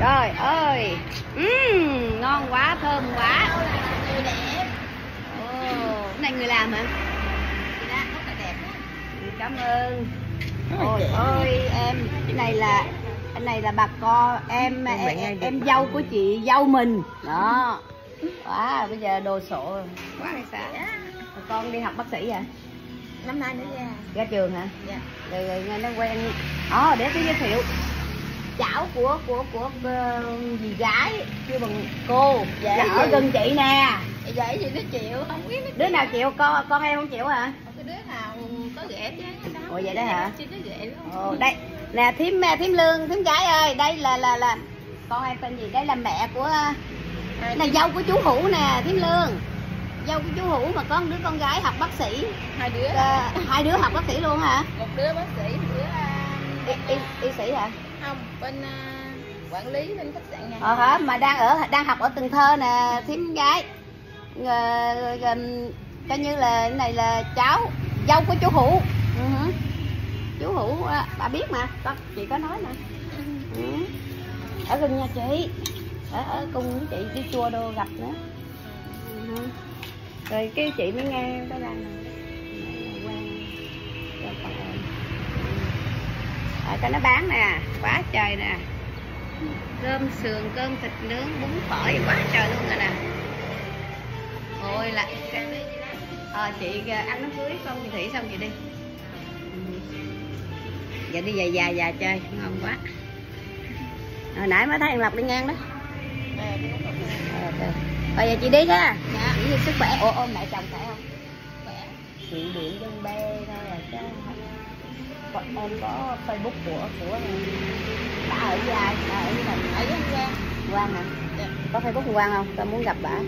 Trời ơi. Ừm, Ngon quá, thơm quá. Ồ, Cái này người làm hả? Cảm ơn. Ôi ơi em Cái này là Cái này là bà con em em, em, em dâu của chị dâu mình. Đó. Quá bây giờ đồ sộ. Rồi. Quá hay sao? Con đi học bác sĩ hả? năm nay nữa nha. Ra trường hả? dạ. Rồi, rồi nghe nó quen. Ờ để tôi giới thiệu cháu của của của ờ, dì gái kêu bằng cô. Dạ, dạ, ở gần chị nè. Vậy gì nó chịu không biết nó đứa nào chịu con con em không chịu hả? Cái đứa nào có ghẻ chứ Ồ, vậy đó hả? chứ nó ghẻ luôn ồ đây nè thím mẹ thím lương thím gái ơi. Đây là là là con em tên gì? Đây là mẹ của là dâu của chú hữu nè thím lương. Dâu của chú hữu mà có một đứa con gái học bác sĩ. Hai đứa. Ờ, hai đứa học bác sĩ luôn hả? Một đứa bác sĩ một đứa y, à, y, y sĩ hả không bên uh, quản lý bên khách sạn nhà ờ hả? Mà đang ở đang học ở Cần Thơ nè thím gái. Uh, ờ, coi như là cái này là cháu dâu của chú Hữu. Ừ uh -huh. chú Hữu uh, bà biết mà. Con chị có nói mà. Ừ. ở gần nhà chị. Ở, ở cùng với chị đi chùa đồ gặp nữa. Ừ uh -huh. rồi cái chị mới nghe cái ra này. Ở cho nó bán nè quá trời nè. Cơm sườn cơm thịt nướng bún phở quá trời luôn rồi nè. Ôi là ờ chị ờ, ăn đám cưới xong chị thủy xong chị đi. Giờ đi dài dài dài chơi ngon quá. Hồi nãy mới thấy thằng lộc đi ngang đó. Ờ. Rồi giờ chị đi ha. Dạ. Chị sức khỏe. Ủa ôm mẹ chồng khỏe không? Khỏe. Chị điện dân bê thôi là em có facebook của của bà ở với ai bà ở với mình ở với anh Quang Quang hả dạ. có facebook của Quang không? Tao muốn gặp bà.